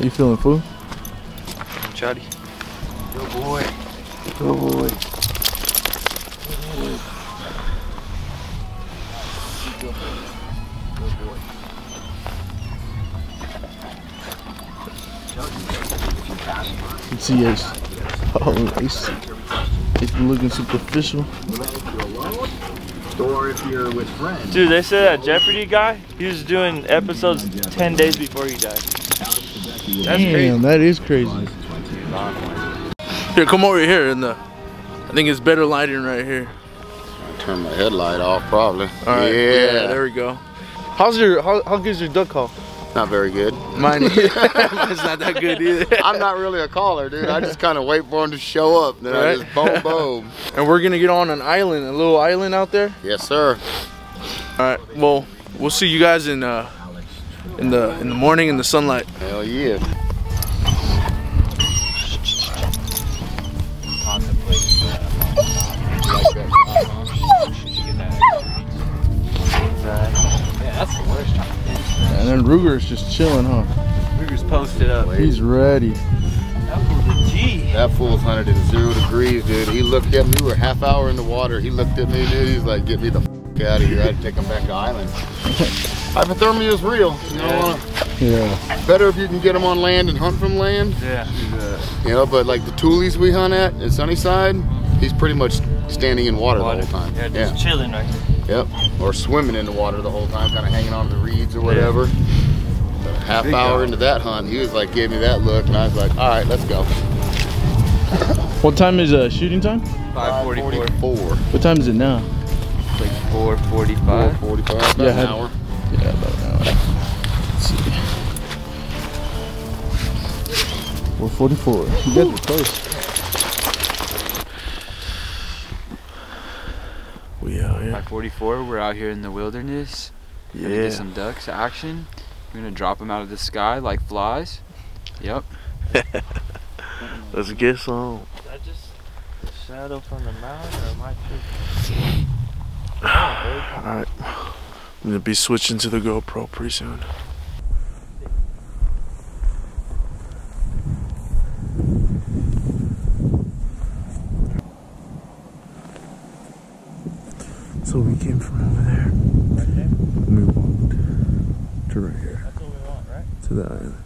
How you feeling, fool? Chatty. Good boy. Good boy. See us. Oh, it's, it's looking superficial. Or if you're with friends. Dude, they said that Jeopardy guy, he was doing episodes 10 days before he died. That's crazy. That is crazy. Here, come over here in the. I think it's better lighting right here. Turn my headlight off, probably. All right. Yeah. there we go. How's your how, how good's your duck call? Not very good. Mine, is not that good either. I'm not really a caller, dude. I just kind of wait for him to show up. Then I just boom, boom. And we're gonna get on an island, a little island out there. Yes, sir. All right. Well, we'll see you guys in uh in the in the morning in the sunlight. Hell yeah. And then Ruger's just chilling, huh? We just posted up. He's ready. Gee. That fool's hunted in zero degrees, dude. He looked at me. We were half hour in the water. He looked at me, dude. He's like, get me the f out of here. I had to take him back to island. Hypothermia is real. You know, Yeah. better if you can get them on land and hunt from land. Yeah. You know, but like the toolies we hunt at in Sunnyside, he's pretty much standing in water, Water. the whole time. Yeah, just chilling right there. Yep. Or swimming in the water the whole time, kind of hanging on to the reeds or whatever. But a half Big hour guy. into that hunt, he was like, gave me that look, and I was like, all right, let's go. What time is uh shooting time? 544. 44. What time is it now? Like 445. 45, about Yeah, an had- hour. Yeah, 444. You guys are close. We out here. 544, we're out here in the wilderness. Gonna Yeah. get some ducks action. We're gonna drop them out of the sky like flies. Yep. Let's get some. Is that just the shadow from the mountain or am I tripping? Alright. I'm gonna be switching to the GoPro pretty soon. So we came from over there. And we walked to right here. That's what we want, right? To the island.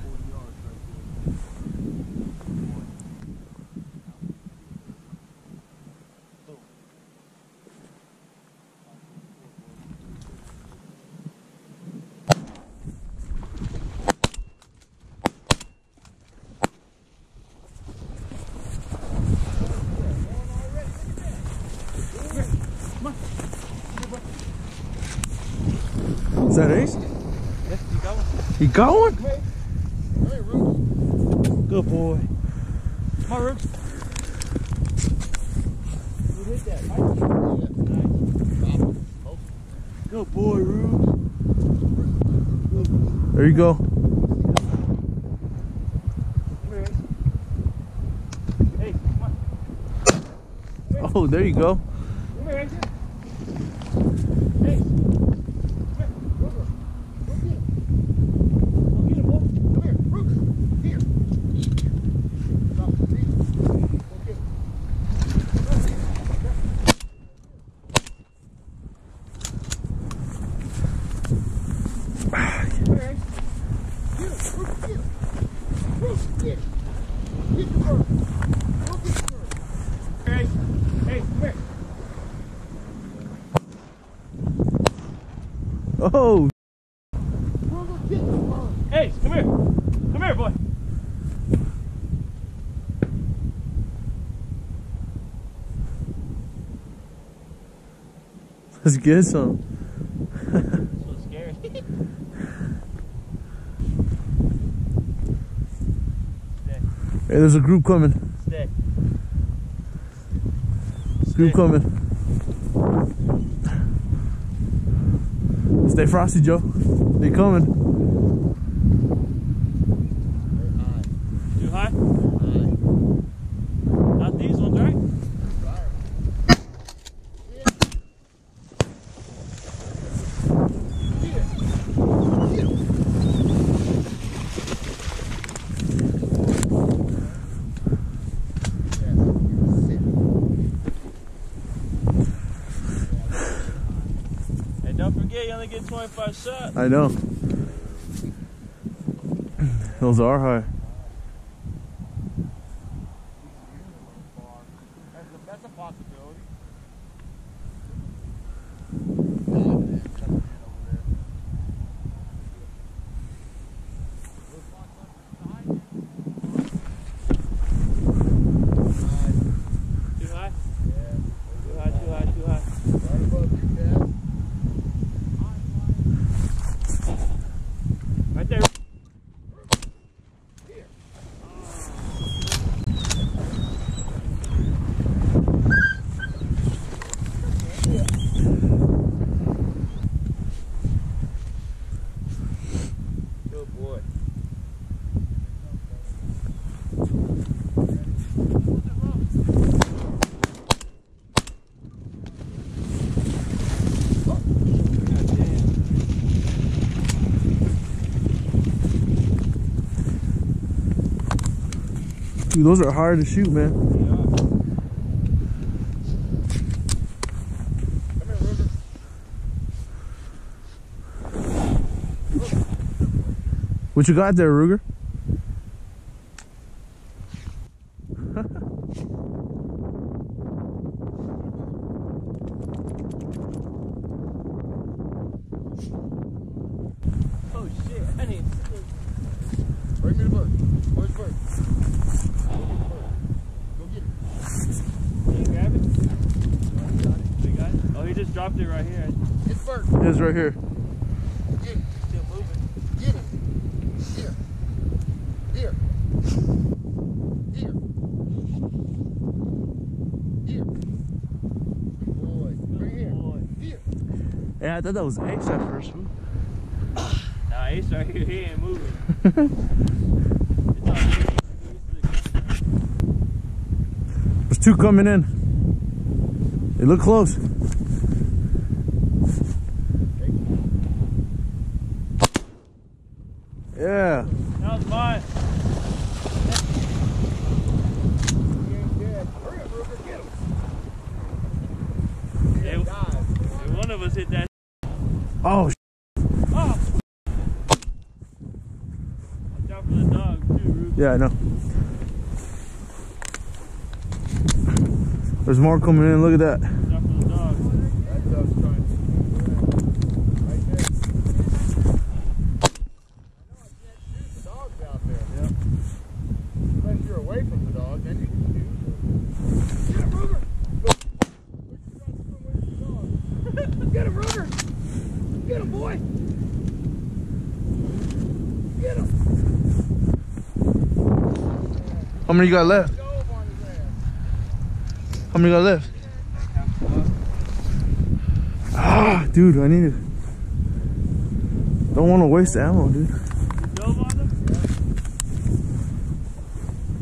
Is that Ace? Yeah, you got one. He got one? Good boy. Come on. Who hit that? Nice. Good boy, Rooks. There you go. Here, Hey, come on. Oh, there you go. Come here, Ace. Hey. Come here. Rooks. Go get him. Go get him, boy. Come here. Rooks. Here. Stop. Go get him. Come here, Ace. Get him. Rooks, get him. Rooks, get him. Get the bird. Go get the bird. Hey, hey, come here. Oh, Hey, come here. Come here, boy. let's get some. Was scary. Hey, there's a group coming. Stay. Group coming. Stay frosty, Joe. They coming. Too high? Not these ones, right? And don't forget, you only get 25 shots. I know. Those are high. That's a, that's a possibility. Too high? Too high, too high, too high. Right above you, Dad. Right there. Good boy. Dude, those are hard to shoot, man. What you got there, Ruger? Oh shit, I need Bring me the bird. Where's the bird? Go get it. Can you grab it? You got it? Oh, he just dropped it right here. Get It's right here. Get it. Still moving. Get it. Here. Here. Here. Here. Good boy. Right here. Boy. Here. Yeah, I thought that was Ace at first. Nah, Ace right here, he ain't moving. It's all good. There's two coming in. They look close. Yeah. That was mine. He ain't dead. Hurry up, Ruger. Get him. Yeah, Dive. one of us hit that. Oh, sh- Oh! Watch out for the dog, too, Rube. Yeah, I know. There's more coming in. Look at that. Watch out for the dog. That dove's trying to Right there. The dog's out there. Yep. Unless you're away from the dog, then you can shoot. Get him, Ruger! Get him, Ruger! Get him, boy! Get him! How many you got left? How many you got left? Ah, dude, I need it. Don't want to waste ammo, dude. You dove on them?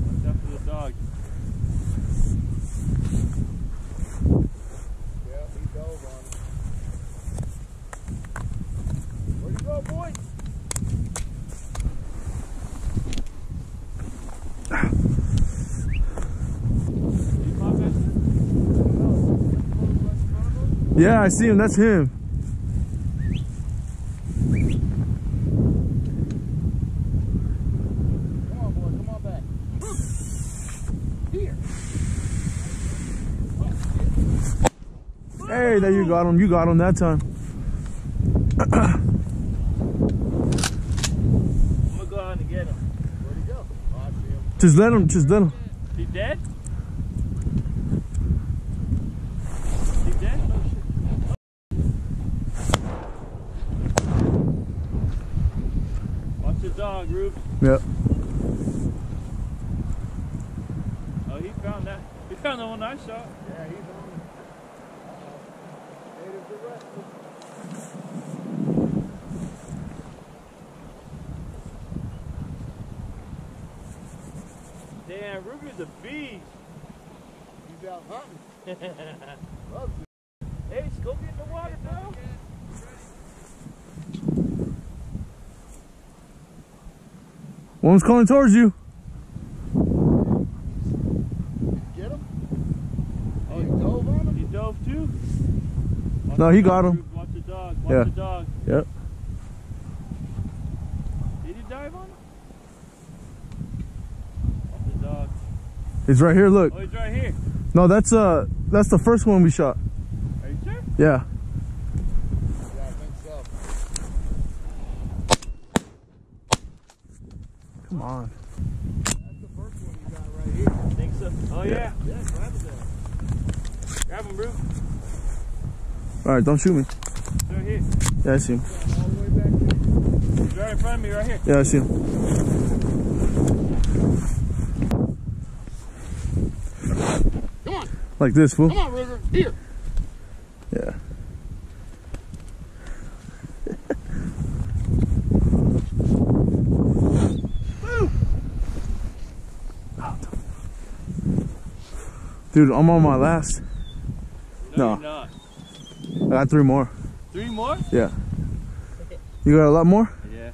Watch out for the dog. Yeah, he dove on him. Where'd you go, boy? You pop it? Yeah, I see him. That's him. Come on, boy, come on back. Here. Hey, there you got him. You got him that time. I'm gonna go out and get him. Where'd he go? Oh, I see him. Just let him. Just let him. He dead? He dead? Oh shit. Watch the dog, Rube. Yep. Oh, he found that. He found the one I shot. Yeah, he's on. Uh-oh. Natives arrested. Damn, Ruger's a beast. He's out hunting. Loves it. Hey, go get in the water, bro. One's coming towards you. Get him? Oh, he dove on him? He dove too. Watch No, he got him. Rube. Watch the dog. Watch Yeah. the dog. Yep. Did he dive on him? Watch the dog. He's right here. Look. Oh, he's right here. No, that's uh, that's the first one we shot. Are you sure? Yeah. Yeah, I think so. On. That's the first one you got right here. I think so. Oh, yeah. Yeah, grab it there. Grab him, bro. All right, don't shoot me. Right here. Yeah, I see him. All the way back. He's right in front of me, right here. Yeah, I see him. Come on, Like this, fool. come on, Ruger. Here. Dude, I'm on my last. No. you're not. I got three more. Three more? Yeah. You got a lot more? Yeah.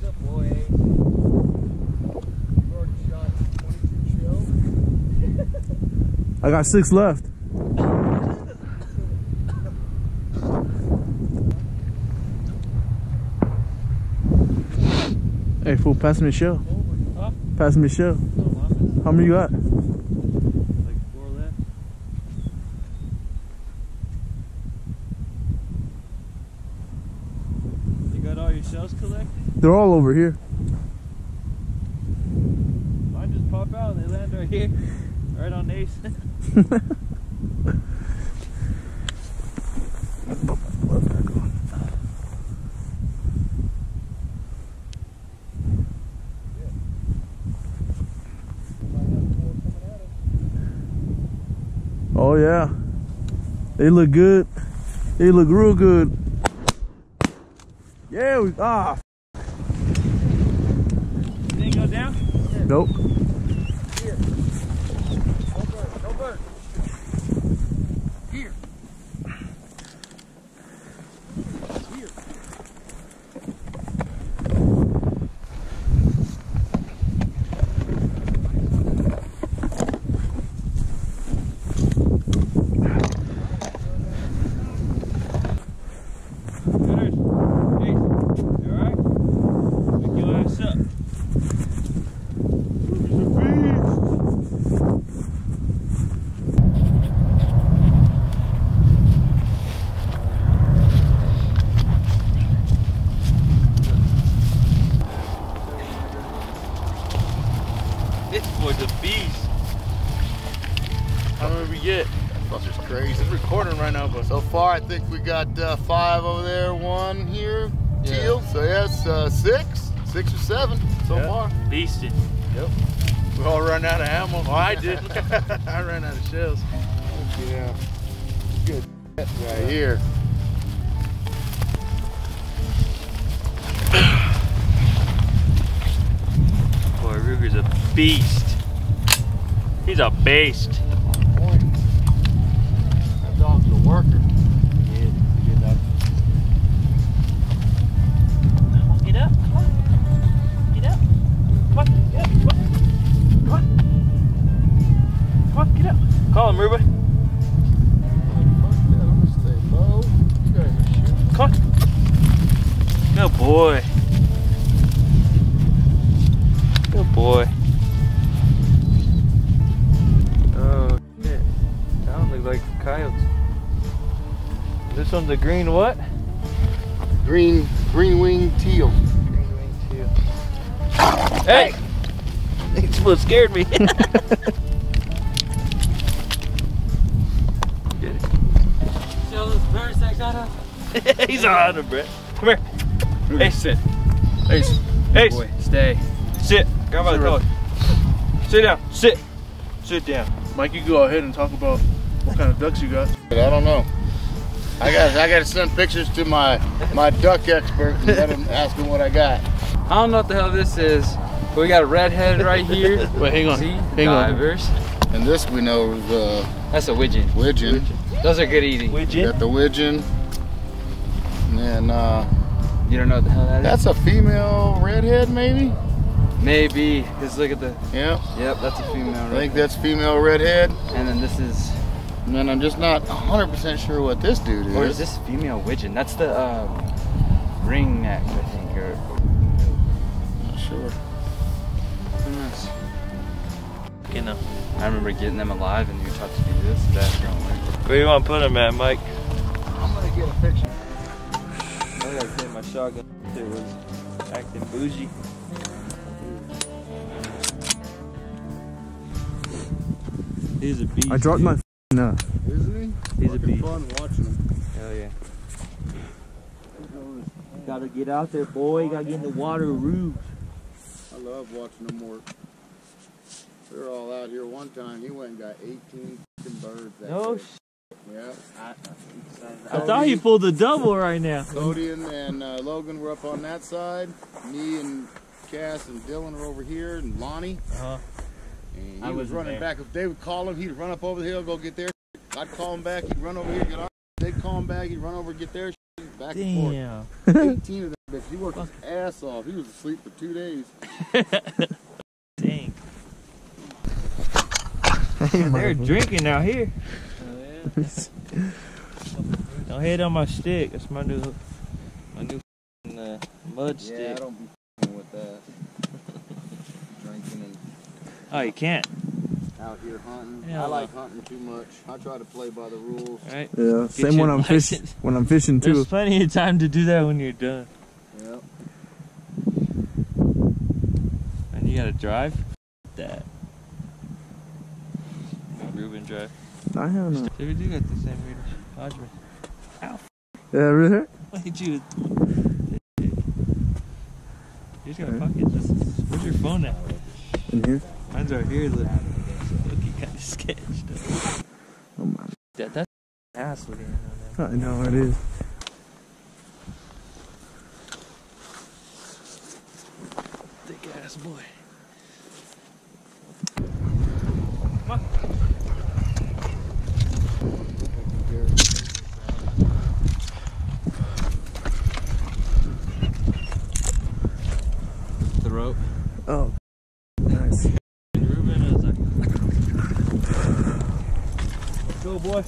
Good boy. You've shot 22 shells. I got six left. Hey, fool, pass me a shell. Huh? Pass me a. Oh, How many you got? like four left. You got all your shells collected? They're all over here. Mine just pop out and they land right here. Right on Ace. yeah. They look good. They look real good. Yeah, we ah Didn't go down? nope. No bird. Here. Here. Gunners. Ace. You alright? Pick your ass up. This boy's a beast. How many we get? That's just crazy. It's recording right now, but So far, I think we got uh, five over there, one here, Yeah. teal. So yes, uh, six, six or seven so Yeah. far. Beasted. Yep. We all run out of ammo. Well, I did. I ran out of shells. Yeah. Good. Right here. Boy, Ruger's a beast. He's a beast. Call him, Ruben. Fuck that, I'm gonna stay low. You guys are shooting. Come on. Good boy. Good boy. Oh shit. That one looks like coyotes. This one's a green what? Green, green wing teal. Green wing teal. Hey! He what scared me. He's on it, Brett. Come here. Hey, sit. Ace. Ace. Boy, stay. Sit. Grab by the Sit collar. Sit down. Sit. Sit down. Mike, you go ahead and talk about what kind of ducks you got. I don't know. I got I got to send pictures to my my duck expert and let him ask him what I got. I don't know what the hell this is, but we got a redhead right here. Wait, hang on. See? Hang on. Divers. And this we know is uh, That's a widgeon. widgeon. Those are good eating. Would We got the widgeon. And uh, You don't know what the hell that is? that's a female redhead, maybe. Maybe. Cause look at the. Yeah, Yep, that's a female. I think that's female redhead. And then this is And then I'm just not 100% sure what this dude is. Or is this female widgeon? That's the um, ring neck, I think. Or Not sure. who knows? You know. I remember getting them alive, and you were taught to do this. That's wrong way. Where you want to put them at, Mike? I'm gonna get a picture. I gotta my shotgun it was acting bougie. He's a beast. I dropped my f***ing, uh, Isn't he? He's a beast. fun watching him. Hell yeah. Gotta get out there, boy. Gotta get in the water, roof. I love watching them work. We were all out here one time. He went and got 18 fucking birds. That No day. Sh- Yeah. I thought he pulled a double right now. Cody and, and uh, Logan were up on that side. Me and Kass and Dylan were over here, and Lonnie. Uh-huh. And he I was running there. back. If they would call him, he'd run up over the hill, go get there. I'd call him back. He'd run over here, get our. They'd call him back. He'd run over, get their. Back and Damn. forth. 18 of them. bitches. He worked his ass off. He was asleep for two days. Dang. They're drinking out here. Don't hit on my stick. That's my new, my new f***ing, uh, mud Yeah, stick. I don't be f***ing with that. Drinking and Oh, you can't. out here hunting. Hell I like hunting too much. I try to play by the rules. All right. yeah, same when I'm fishing. When I'm fishing too. There's plenty of time to do that when you're done. Yep. And you gotta drive? F- That. Ruben drive. I don't know. So we do got the same readers. Hodgman. Yeah, really? What did you? You just got a pocket. Just, where's your phone at? In here? Mine's right here. Look, looking kind of sketched. up. Oh my. That, that's ass looking at that. I know it is. Thick ass boy. The rope. Oh, nice. And Ruben is like, Let's go, boy.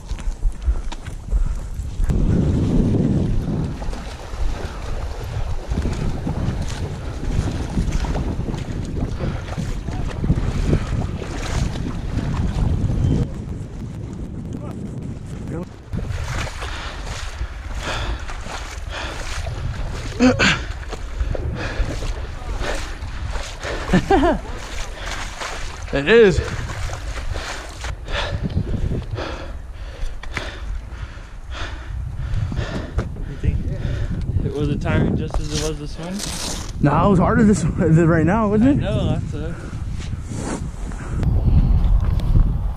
It is. You think it was a tiring just as it was this morning? No, it was harder this than right now, wasn't it? know, that's a.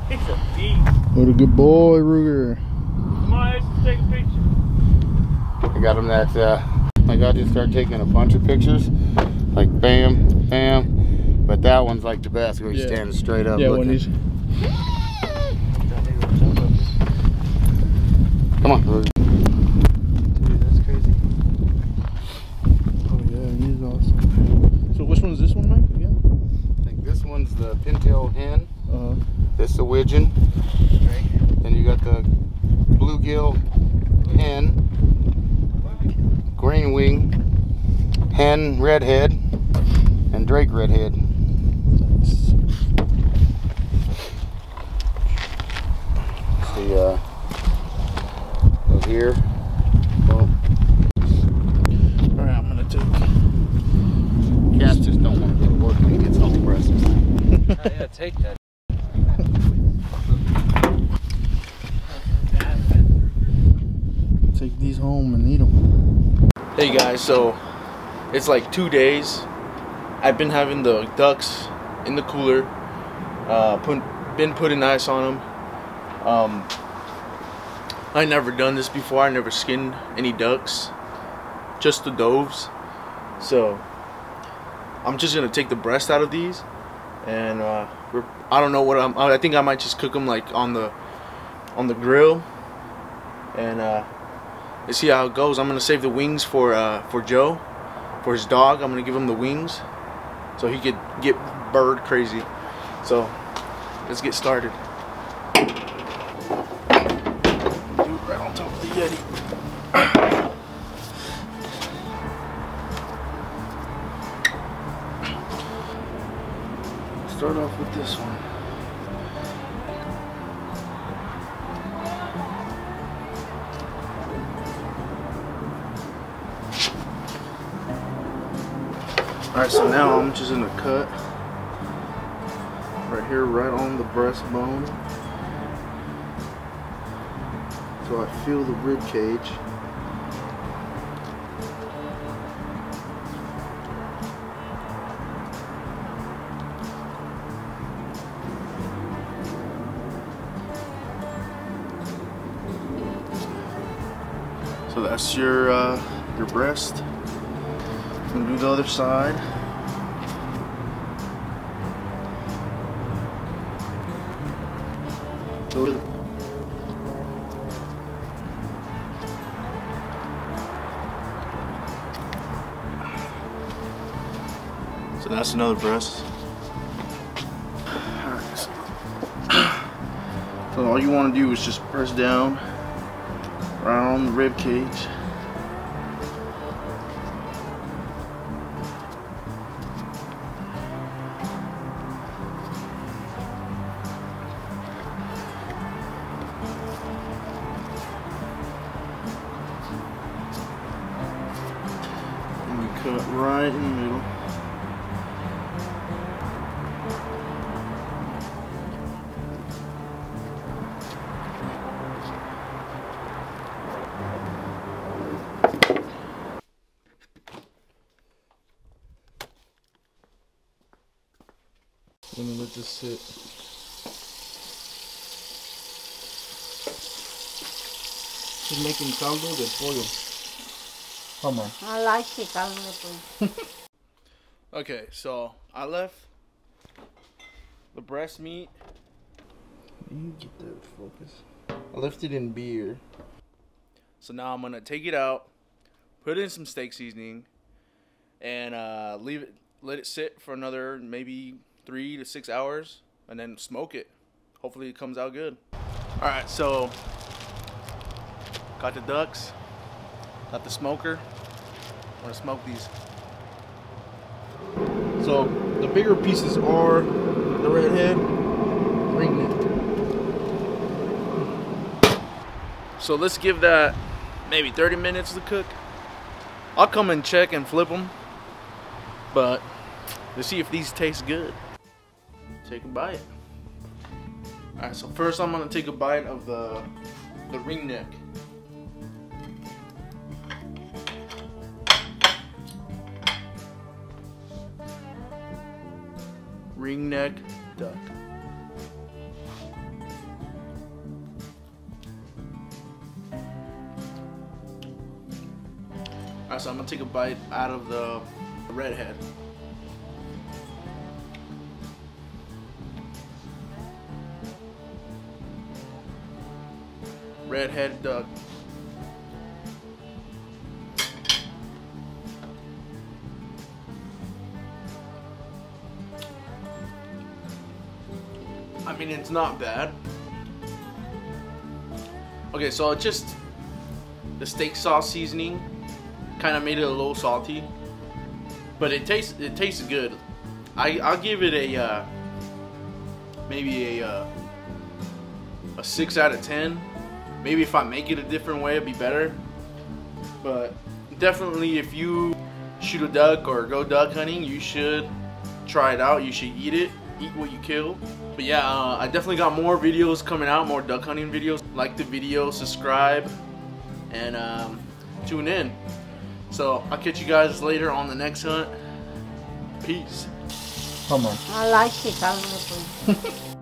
It's a beast. What a good boy, Ruger. Come on, let's take a picture. I got him that. Uh, I got to start taking a bunch of pictures, like bam, bam. But that one's like the best where he's Yeah. standing straight up. Yeah, looking. when he's. Come on, Ruger. Dude, that's crazy. Oh yeah, he's awesome. So which one's this one, Mike? Again? I think this one's the pintail hen. Uh This the widgeon. Then you got the bluegill hen, green wing, hen redhead, and drake redhead. See, uh, over here. Well, All right, I'm gonna take. cats just don't want to go to work when he gets home, Preston. Oh, yeah, take that. Take these home and eat them. Hey guys, so it's like two days. I've been having the ducks in the cooler. Uh, put, been putting ice on them. Um, I never done this before. I never skinned any ducks, just the doves. So I'm just gonna take the breast out of these, and uh, I don't know what I'm. I think I might just cook them like on the on the grill, and uh, let's see how it goes. I'm gonna save the wings for uh, for Joe, for his dog. I'm gonna give him the wings, so he could get bird crazy. So let's get started. right on top of the Yeti. Start off with this one. So now I'm just gonna cut right here, right on the breastbone. So I feel the rib cage. So that's your uh, your breast. Gonna do the other side. So that's another so- So all you want to do is just press down around the rib cage. Cut right in the middle. Let this sit. She's making caldo de pollo. Come on. I like it, caldo de pollo. Okay, so I left the breast meat. You get that focus. I left it in beer. So now I'm gonna take it out, put in some steak seasoning, and uh, leave it. Let it sit for another maybe three to six hours, and then smoke it. Hopefully, it comes out good. All right, so got the ducks, got the smoker. I'm gonna smoke these. So the bigger pieces are the redhead, ring neck. So let's give that maybe 30 minutes to cook. I'll come and check and flip them, but to see if these taste good. Take a bite. All right, so first I'm gonna take a bite of the the ring neck. Ring neck duck. Alright, so I'm gonna take a bite out of the redhead. Redhead duck. It's not bad. Okay, so just the steak sauce seasoning kind of made it a little salty, but it tastes it tastes good. I I'll give it a uh, maybe a uh, a six out of ten. Maybe if I make it a different way, it'd be better. But definitely, if you shoot a duck or go duck hunting, you should try it out. You should eat it. Eat what you kill. But yeah, uh, I definitely got more videos coming out, more duck hunting videos. Like the video, subscribe, and um, tune in. So I'll catch you guys later on the next hunt. Peace. Come on. I like it, caldo de pollo.